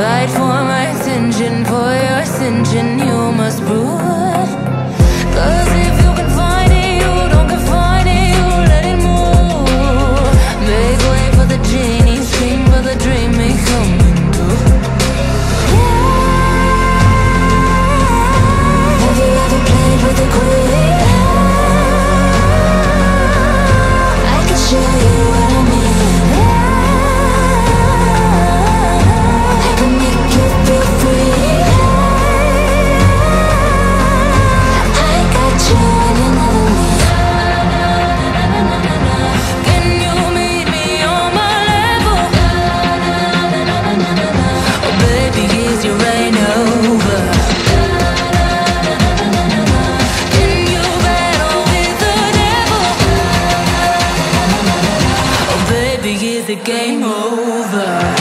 Fight for my attention, for your attention. the game over.